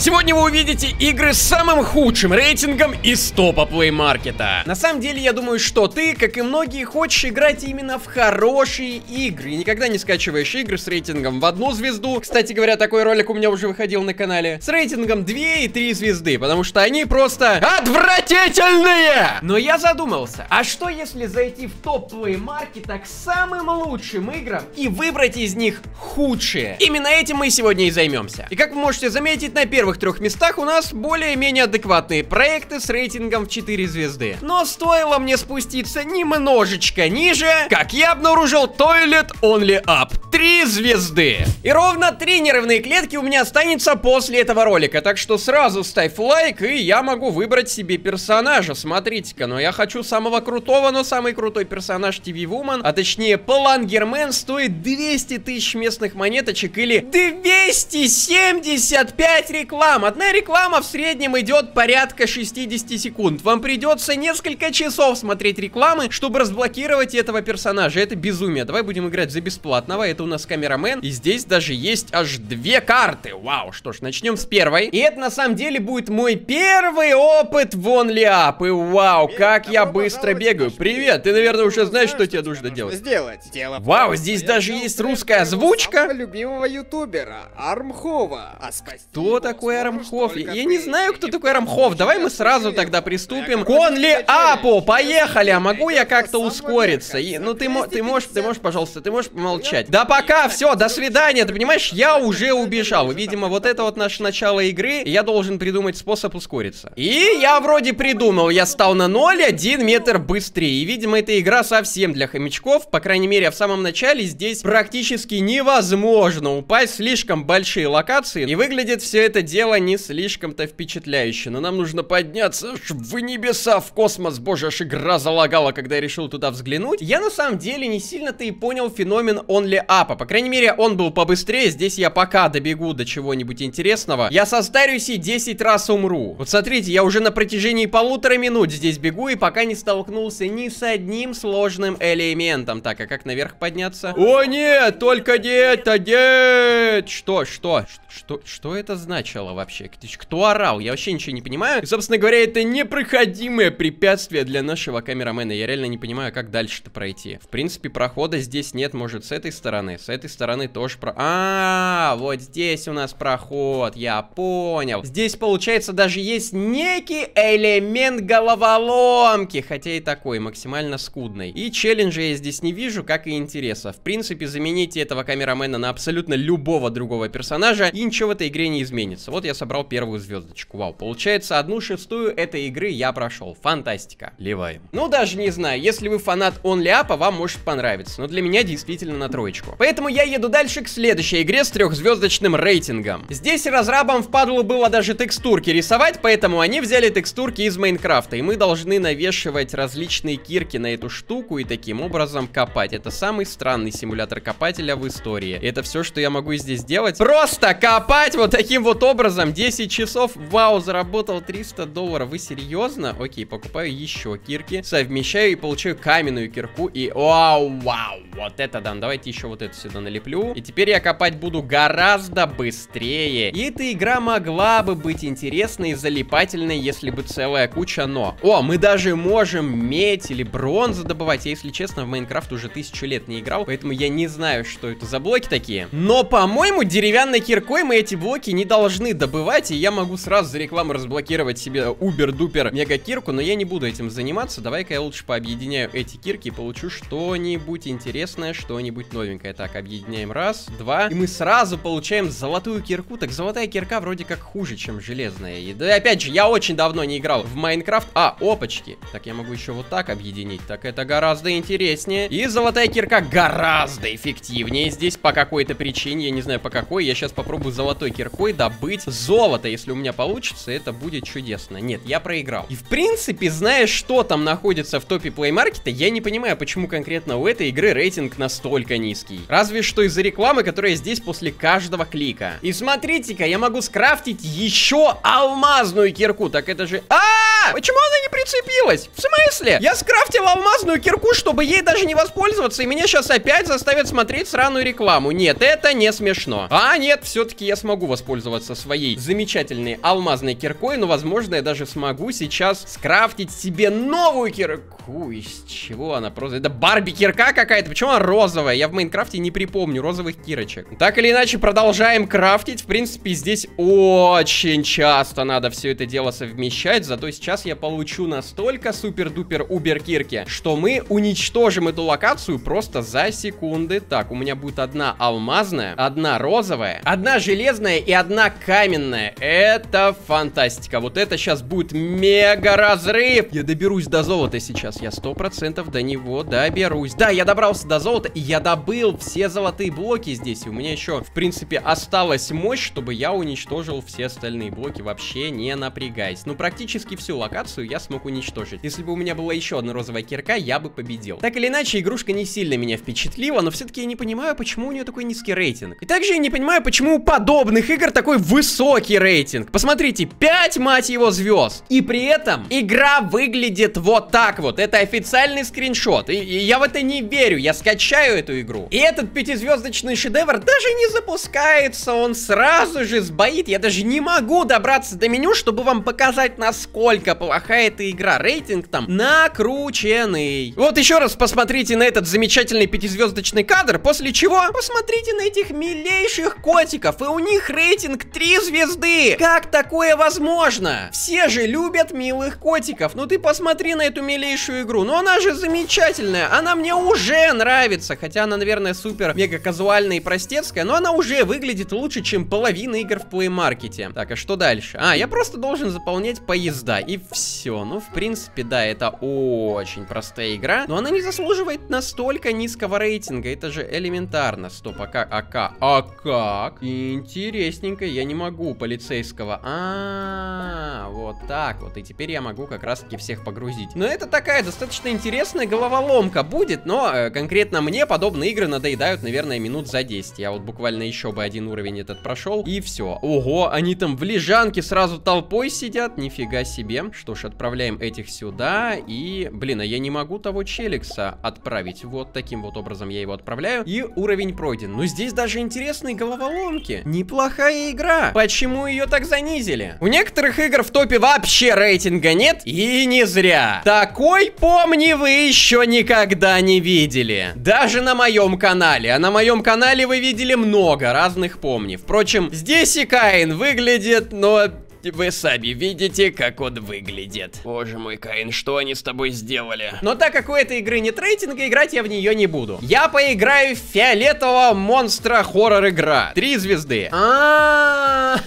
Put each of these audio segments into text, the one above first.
Сегодня вы увидите игры с самым худшим рейтингом из топа плеймаркета. На самом деле, я думаю, что ты, как и многие, хочешь играть именно в хорошие игры. И никогда не скачиваешь игры с рейтингом в одну звезду. Кстати говоря, такой ролик у меня уже выходил на канале. С рейтингом 2 и 3 звезды, потому что они просто отвратительные! Но я задумался, а что если зайти в топ плеймаркета к самым лучшим играм и выбрать из них худшие? Именно этим мы сегодня и займемся. И как вы можете заметить, на первых первых трех местах у нас более-менее адекватные проекты с рейтингом в 4 звезды. Но стоило мне спуститься немножечко ниже, как я обнаружил Toilet Only Up 3 звезды. И ровно 3 нервные клетки у меня останется после этого ролика, так что сразу ставь лайк, и я могу выбрать себе персонажа. Смотрите-ка, но я хочу самого крутого, но самый крутой персонаж TV Woman, а точнее Палангермен, стоит 200 тысяч местных монеточек или 275 реклам реклам. Одна реклама в среднем идет порядка 60 секунд. Вам придется несколько часов смотреть рекламы, чтобы разблокировать этого персонажа. Это безумие. Давай будем играть за бесплатного. Это у нас камерамен. И здесь даже есть аж две карты. Вау, что ж, начнем с первой. И это на самом деле будет мой первый опыт в Only Up. И вау, как я быстро бегаю. Привет, ты, наверное, уже знаешь, что тебе нужно делать. Сделать. Дело вау, здесь даже есть русская озвучка. любимого ютубера Армхова. А Кто такой? Такой Арамхов? Я не знаю, кто такой Арамхов. Давай мы сразу тогда приступим. Конли Апу, поехали. А могу я как-то ускориться? И, ну ты, ты можешь, ты можешь, пожалуйста, ты можешь помолчать. Да пока, все, до свидания. Ты понимаешь, я уже убежал. Видимо, вот это вот наше начало игры. Я должен придумать способ ускориться. И я вроде придумал. Я стал на 0,1 метр быстрее. И, видимо, эта игра совсем для хомячков. По крайней мере, в самом начале здесь практически невозможно упасть. Слишком большие локации. И выглядит все это дело дело не слишком-то впечатляюще, но нам нужно подняться в небеса, в космос. Боже, аж игра залагала, когда я решил туда взглянуть. Я на самом деле не сильно-то и понял феномен only up. По крайней мере, он был побыстрее. Здесь я пока добегу до чего-нибудь интересного. Я состарюсь и 10 раз умру. Вот смотрите, я уже на протяжении полутора минут здесь бегу и пока не столкнулся ни с одним сложным элементом. Так, а как наверх подняться? О, нет, только не это, нет! Что, что, что, что это значило? Орало вообще? Кто орал? Я вообще ничего не понимаю. И, собственно говоря, это непроходимое препятствие для нашего камерамена. Я реально не понимаю, как дальше-то пройти. В принципе, прохода здесь нет. Может, с этой стороны? С этой стороны тоже про... А, вот здесь у нас проход. Я понял. Здесь, получается, даже есть некий элемент головоломки. Хотя и такой, максимально скудный. И челленджа я здесь не вижу, как и интереса. В принципе, замените этого камерамена на абсолютно любого другого персонажа, и ничего в этой игре не изменится. Вот я собрал первую звездочку. Вау, получается, одну шестую этой игры я прошел. Фантастика. Ливаем. Ну, даже не знаю, если вы фанат OnlyApp, вам может понравиться. Но для меня действительно на троечку. Поэтому я еду дальше к следующей игре с трехзвездочным рейтингом. Здесь разрабам впадло было даже текстурки рисовать, поэтому они взяли текстурки из Майнкрафта. И мы должны навешивать различные кирки на эту штуку и таким образом копать. Это самый странный симулятор копателя в истории. Это все, что я могу здесь делать. Просто копать вот таким вот образом образом 10 часов, вау, заработал 300 долларов. Вы серьезно? Окей, покупаю еще кирки, совмещаю и получаю каменную кирку. И вау, вау, вот это да. Давайте еще вот это сюда налеплю. И теперь я копать буду гораздо быстрее. И эта игра могла бы быть интересной и залипательной, если бы целая куча но. О, мы даже можем медь или бронзу добывать. Я, если честно, в Майнкрафт уже тысячу лет не играл, поэтому я не знаю, что это за блоки такие. Но, по-моему, деревянной киркой мы эти блоки не должны добывать, и я могу сразу за рекламу разблокировать себе убер-дупер мега-кирку, но я не буду этим заниматься. Давай-ка я лучше пообъединяю эти кирки и получу что-нибудь интересное, что-нибудь новенькое. Так, объединяем раз, два, и мы сразу получаем золотую кирку. Так, золотая кирка вроде как хуже, чем железная. И да, опять же, я очень давно не играл в Майнкрафт. А, опачки. Так, я могу еще вот так объединить. Так, это гораздо интереснее. И золотая кирка гораздо эффективнее здесь по какой-то причине. Я не знаю по какой. Я сейчас попробую золотой киркой добыть золото, если у меня получится, это будет чудесно. Нет, я проиграл. И в принципе, зная, что там находится в топе плеймаркета, я не понимаю, почему конкретно у этой игры рейтинг настолько низкий. Разве что из-за рекламы, которая здесь после каждого клика. И смотрите-ка, я могу скрафтить еще алмазную кирку. Так это же... А, -а, Почему она не прицепилась? В смысле? Я скрафтил алмазную кирку, чтобы ей даже не воспользоваться, и меня сейчас опять заставят смотреть сраную рекламу. Нет, это не смешно. А, нет, все-таки я смогу воспользоваться своей своей замечательной алмазной киркой, но, возможно, я даже смогу сейчас скрафтить себе новую кирку. Из чего она просто... Это Барби кирка какая-то, почему она розовая? Я в Майнкрафте не припомню розовых кирочек. Так или иначе, продолжаем крафтить. В принципе, здесь очень часто надо все это дело совмещать, зато сейчас я получу настолько супер-дупер убер кирки, что мы уничтожим эту локацию просто за секунды. Так, у меня будет одна алмазная, одна розовая, одна железная и одна каменная. Это фантастика. Вот это сейчас будет мега разрыв. Я доберусь до золота сейчас. Я сто процентов до него доберусь. Да, я добрался до золота и я добыл все золотые блоки здесь. И у меня еще, в принципе, осталась мощь, чтобы я уничтожил все остальные блоки. Вообще не напрягаясь. Ну, практически всю локацию я смог уничтожить. Если бы у меня была еще одна розовая кирка, я бы победил. Так или иначе, игрушка не сильно меня впечатлила, но все-таки я не понимаю, почему у нее такой низкий рейтинг. И также я не понимаю, почему у подобных игр такой высокий рейтинг. Посмотрите, 5, мать его, звезд. И при этом игра выглядит вот так вот. Это официальный скриншот. И, и я в это не верю. Я скачаю эту игру. И этот пятизвездочный шедевр даже не запускается. Он сразу же сбоит. Я даже не могу добраться до меню, чтобы вам показать, насколько плохая эта игра. Рейтинг там накрученный. Вот еще раз посмотрите на этот замечательный пятизвездочный кадр, после чего посмотрите на этих милейших котиков, и у них рейтинг 3 звезды. Как такое возможно? Все же любят милых котиков. Ну ты посмотри на эту милейшую игру. Ну она же замечательная. Она мне уже нравится. Хотя она, наверное, супер мега казуальная и простецкая. Но она уже выглядит лучше, чем половина игр в Play Market. Так, а что дальше? А, я просто должен заполнять поезда. И все. Ну, в принципе, да, это очень простая игра. Но она не заслуживает настолько низкого рейтинга. Это же элементарно. Стоп, а как? А как? А как? Интересненько. Я не могу полицейского. А, вот так вот. И теперь я могу как раз-таки всех погрузить. Но это такая достаточно интересная головоломка будет. Но э, конкретно мне подобные игры надоедают, наверное, минут за 10. Я вот буквально еще бы один уровень этот прошел. И все. Ого, они там в лежанке сразу толпой сидят. Нифига себе. Что ж, отправляем этих сюда. И, блин, а я не могу того челикса отправить. Вот таким вот образом я его отправляю. И уровень пройден. Но здесь даже интересные головоломки. Неплохая игра. Почему ее так занизили? У некоторых игр в топе вообще рейтинга нет. И не зря. Такой помни вы еще никогда не видели. Даже на моем канале. А на моем канале вы видели много разных помни. Впрочем, здесь и Каин выглядит, но вы сами видите, как он выглядит. Боже мой, Каин, что они с тобой сделали? Но так как у этой игры нет рейтинга, играть я в нее не буду. Я поиграю в фиолетового монстра хоррор игра. Три звезды. А, -а,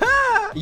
-а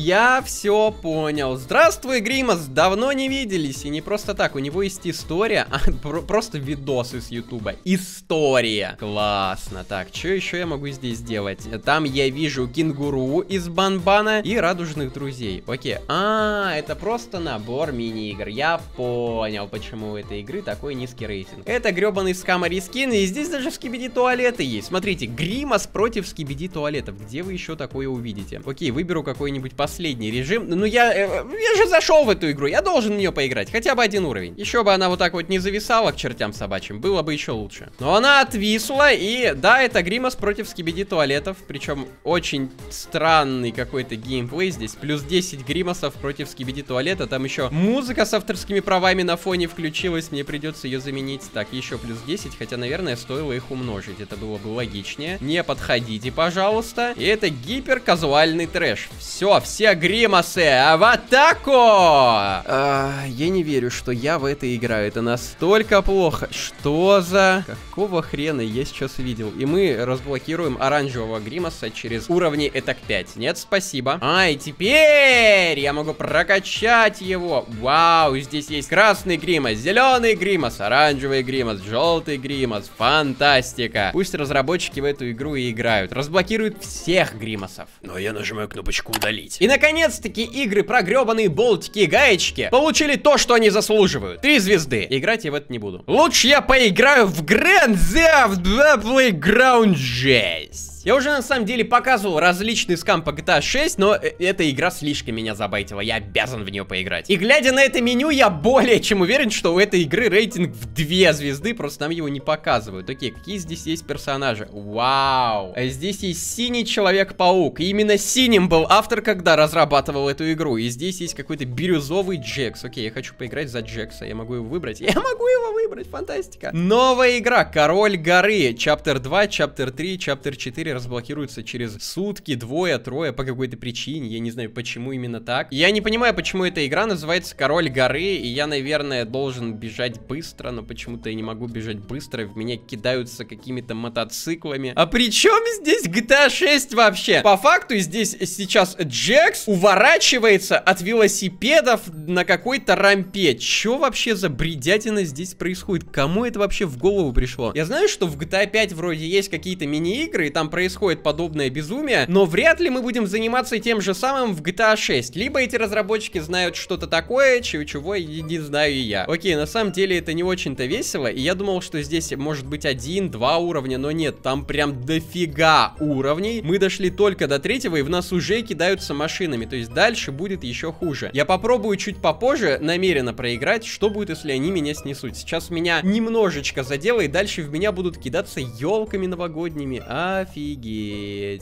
Я все понял. Здравствуй, Гримас. Давно не виделись. И не просто так. У него есть история. А, просто видос из Ютуба. История. Классно. Так, что еще я могу здесь сделать? Там я вижу кенгуру из Банбана и радужных друзей. Окей. А, это просто набор мини-игр. Я понял, почему у этой игры такой низкий рейтинг. Это гребаный скамари скин. И здесь даже скибиди туалеты есть. Смотрите, Гримас против скибиди туалетов. Где вы еще такое увидите? Окей, выберу какой-нибудь последний режим. Ну, я, э, я же зашел в эту игру, я должен в нее поиграть. Хотя бы один уровень. Еще бы она вот так вот не зависала к чертям собачьим, было бы еще лучше. Но она отвисла, и да, это Гримас против Скибиди туалетов. Причем очень странный какой-то геймплей здесь. Плюс 10 Гримасов против Скибиди туалета. Там еще музыка с авторскими правами на фоне включилась. Мне придется ее заменить. Так, еще плюс 10, хотя, наверное, стоило их умножить. Это было бы логичнее. Не подходите, пожалуйста. И это гиперказуальный трэш. Все, все все гримасы а в атаку! А, я не верю, что я в это играю. Это настолько плохо. Что за... Какого хрена я сейчас видел? И мы разблокируем оранжевого гримаса через уровни этак 5. Нет, спасибо. А, и теперь я могу прокачать его. Вау, здесь есть красный гримас, зеленый гримас, оранжевый гримас, желтый гримас. Фантастика. Пусть разработчики в эту игру и играют. Разблокируют всех гримасов. Но я нажимаю кнопочку удалить. И, наконец-таки, игры про гребаные болтики и гаечки получили то, что они заслуживают. Три звезды. Играть я в это не буду. Лучше я поиграю в Grand Theft 2 Playground жесть. 6. Я уже на самом деле показывал различный скам по GTA 6, но э, эта игра слишком меня забайтила. Я обязан в нее поиграть. И глядя на это меню, я более чем уверен, что у этой игры рейтинг в 2 звезды, просто нам его не показывают. Окей, какие здесь есть персонажи? Вау. А здесь есть синий Человек-паук. Именно синим был автор, когда разрабатывал эту игру. И здесь есть какой-то бирюзовый Джекс. Окей, я хочу поиграть за Джекса. Я могу его выбрать. Я могу его выбрать, фантастика. Новая игра, Король горы. Чаптер 2, Чаптер 3, Чаптер 4 разблокируется через сутки, двое, трое, по какой-то причине. Я не знаю, почему именно так. Я не понимаю, почему эта игра называется Король горы. И я, наверное, должен бежать быстро, но почему-то я не могу бежать быстро. В меня кидаются какими-то мотоциклами. А при чем здесь GTA 6 вообще? По факту здесь сейчас Джекс уворачивается от велосипедов на какой-то рампе. Чё вообще за бредятина здесь происходит? Кому это вообще в голову пришло? Я знаю, что в GTA 5 вроде есть какие-то мини-игры, и там происходит подобное безумие, но вряд ли мы будем заниматься тем же самым в GTA 6. Либо эти разработчики знают что-то такое, чего, чего не знаю и я. Окей, на самом деле это не очень-то весело, и я думал, что здесь может быть один-два уровня, но нет, там прям дофига уровней. Мы дошли только до третьего, и в нас уже кидаются машинами, то есть дальше будет еще хуже. Я попробую чуть попозже намеренно проиграть, что будет, если они меня снесут. Сейчас меня немножечко задело, и дальше в меня будут кидаться елками новогодними. Офигеть.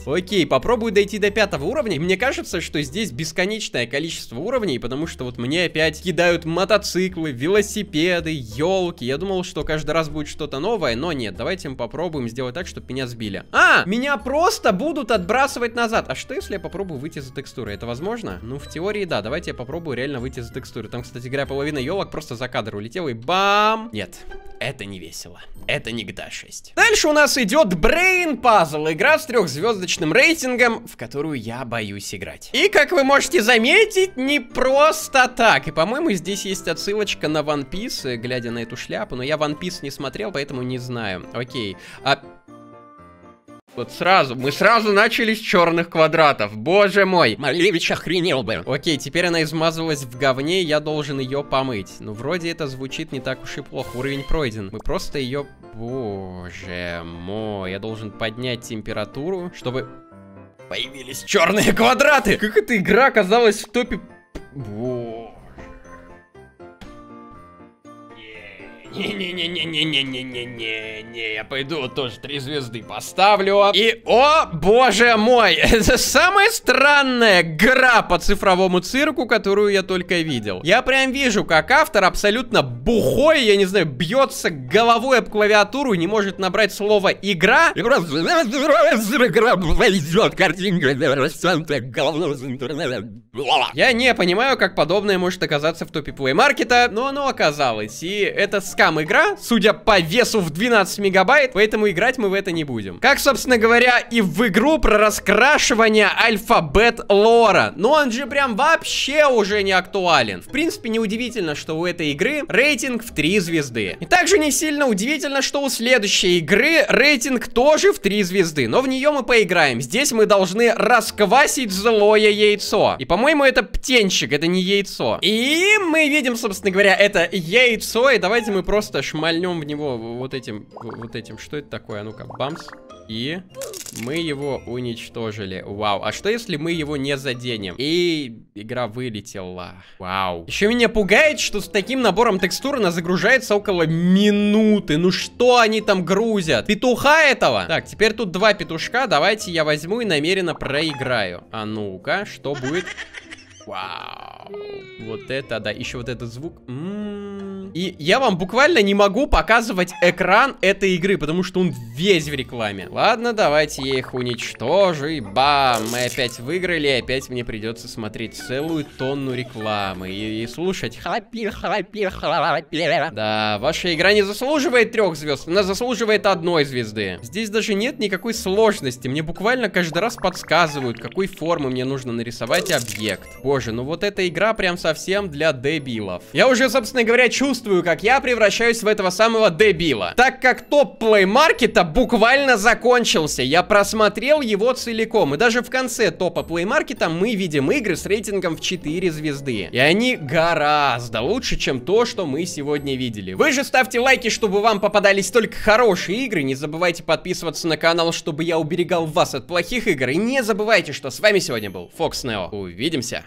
Окей, попробую дойти до пятого уровня. Мне кажется, что здесь бесконечное количество уровней, потому что вот мне опять кидают мотоциклы, велосипеды, елки. Я думал, что каждый раз будет что-то новое, но нет. Давайте мы попробуем сделать так, чтобы меня сбили. А, меня просто будут отбрасывать назад. А что, если я попробую выйти за текстуры? Это возможно? Ну, в теории, да. Давайте я попробую реально выйти за текстуры. Там, кстати говоря, половина елок просто за кадр улетела и бам! Нет, это не весело. Это не GTA 6. Дальше у нас идет Brain Puzzle. Игра с трехзвездочным рейтингом, в которую я боюсь играть. И, как вы можете заметить, не просто так. И, по-моему, здесь есть отсылочка на One Piece, глядя на эту шляпу. Но я One Piece не смотрел, поэтому не знаю. Окей. А вот сразу, мы сразу начали с черных квадратов. Боже мой. Малевич охренел бы. Окей, теперь она измазалась в говне, я должен ее помыть. Ну, вроде это звучит не так уж и плохо. Уровень пройден. Мы просто ее... Боже мой, я должен поднять температуру, чтобы... Появились черные квадраты! Как эта игра оказалась в топе... Боже. Не, не, не, не, не, не, не, не, не, я пойду тоже три звезды поставлю. И, о боже мой, это самая странная гра по цифровому цирку, которую я только видел. Я прям вижу, как автор абсолютно бухой, я не знаю, бьется головой об клавиатуру, не может набрать слово «игра». Я не понимаю, как подобное может оказаться в топе плеймаркета, но оно оказалось, и это с скам игра, судя по весу в 12 мегабайт, поэтому играть мы в это не будем. Как, собственно говоря, и в игру про раскрашивание альфабет лора. Но он же прям вообще уже не актуален. В принципе, неудивительно, что у этой игры рейтинг в 3 звезды. И также не сильно удивительно, что у следующей игры рейтинг тоже в 3 звезды. Но в нее мы поиграем. Здесь мы должны расквасить злое яйцо. И, по-моему, это птенчик, это не яйцо. И мы видим, собственно говоря, это яйцо. И давайте мы просто шмальнем в него вот этим, вот этим. Что это такое? А ну-ка, бамс. И мы его уничтожили. Вау. А что если мы его не заденем? И игра вылетела. Вау. Еще меня пугает, что с таким набором текстур она загружается около минуты. Ну что они там грузят? Петуха этого? Так, теперь тут два петушка. Давайте я возьму и намеренно проиграю. А ну-ка, что будет? Вау. Вот это, да. Еще вот этот звук. М -м -м. И я вам буквально не могу показывать экран этой игры, потому что он весь в рекламе. Ладно, давайте я их уничтожу. И бам, мы опять выиграли. И опять мне придется смотреть целую тонну рекламы. И, и слушать. Хлопир, хлопир, хлопир. Да, ваша игра не заслуживает трех звезд. Она заслуживает одной звезды. Здесь даже нет никакой сложности. Мне буквально каждый раз подсказывают, какой формы мне нужно нарисовать объект. Боже, ну вот эта игра прям совсем для дебилов. Я уже, собственно говоря, чувствую чувствую, как я превращаюсь в этого самого дебила. Так как топ Market буквально закончился. Я просмотрел его целиком. И даже в конце топа Market мы видим игры с рейтингом в 4 звезды. И они гораздо лучше, чем то, что мы сегодня видели. Вы же ставьте лайки, чтобы вам попадались только хорошие игры. Не забывайте подписываться на канал, чтобы я уберегал вас от плохих игр. И не забывайте, что с вами сегодня был Фокс Нео. Увидимся.